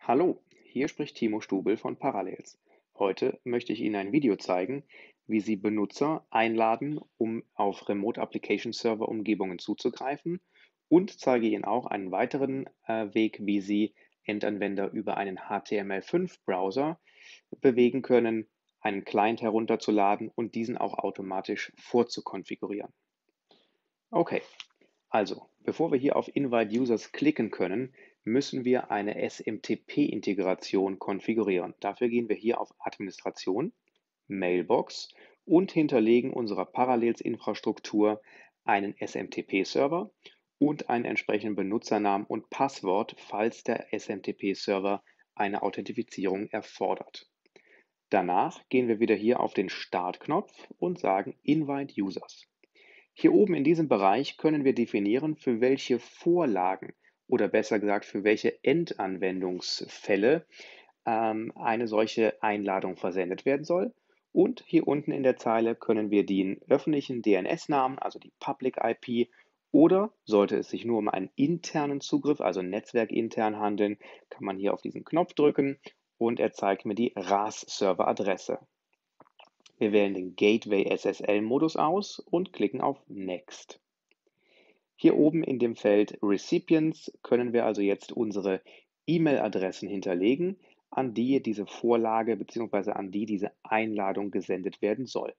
Hallo, hier spricht Timo Stubel von Parallels. Heute möchte ich Ihnen ein Video zeigen, wie Sie Benutzer einladen, um auf Remote Application Server Umgebungen zuzugreifen und zeige Ihnen auch einen weiteren äh, Weg, wie Sie Endanwender über einen HTML5-Browser bewegen können, einen Client herunterzuladen und diesen auch automatisch vorzukonfigurieren. Okay, also, bevor wir hier auf Invite Users klicken können, müssen wir eine SMTP-Integration konfigurieren. Dafür gehen wir hier auf Administration, Mailbox und hinterlegen unserer Parallels-Infrastruktur einen SMTP-Server und einen entsprechenden Benutzernamen und Passwort, falls der SMTP-Server eine Authentifizierung erfordert. Danach gehen wir wieder hier auf den Startknopf und sagen Invite Users. Hier oben in diesem Bereich können wir definieren, für welche Vorlagen oder besser gesagt, für welche Endanwendungsfälle ähm, eine solche Einladung versendet werden soll. Und hier unten in der Zeile können wir den öffentlichen DNS-Namen, also die Public IP, oder sollte es sich nur um einen internen Zugriff, also netzwerkintern handeln, kann man hier auf diesen Knopf drücken und er zeigt mir die RAS-Server-Adresse. Wir wählen den Gateway SSL-Modus aus und klicken auf Next. Hier oben in dem Feld Recipients können wir also jetzt unsere E-Mail-Adressen hinterlegen, an die diese Vorlage bzw. an die diese Einladung gesendet werden soll.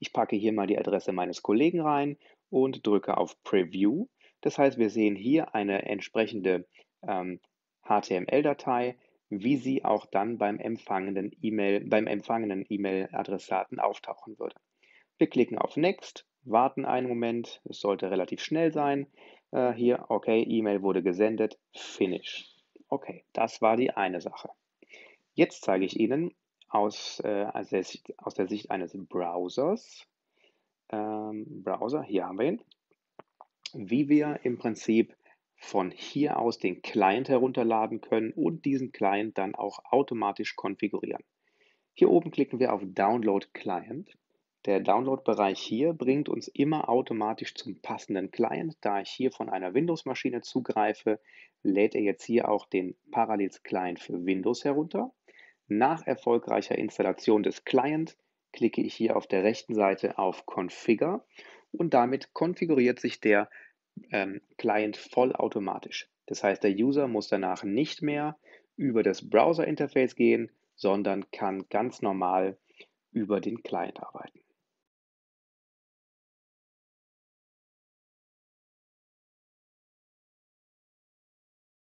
Ich packe hier mal die Adresse meines Kollegen rein und drücke auf Preview. Das heißt, wir sehen hier eine entsprechende ähm, HTML-Datei, wie sie auch dann beim empfangenen E-Mail, beim empfangenen E-Mail-Adressaten auftauchen würde. Wir klicken auf Next, warten einen Moment, es sollte relativ schnell sein. Äh, hier, okay, E-Mail wurde gesendet, Finish. Okay, das war die eine Sache. Jetzt zeige ich Ihnen aus, äh, aus, der, Sicht, aus der Sicht eines Browsers, ähm, Browser, hier haben wir ihn, wie wir im Prinzip von hier aus den Client herunterladen können und diesen Client dann auch automatisch konfigurieren. Hier oben klicken wir auf Download Client. Der Download-Bereich hier bringt uns immer automatisch zum passenden Client. Da ich hier von einer Windows-Maschine zugreife, lädt er jetzt hier auch den Parallels-Client für Windows herunter. Nach erfolgreicher Installation des Client klicke ich hier auf der rechten Seite auf Configure und damit konfiguriert sich der ähm, Client vollautomatisch. Das heißt, der User muss danach nicht mehr über das Browser-Interface gehen, sondern kann ganz normal über den Client arbeiten.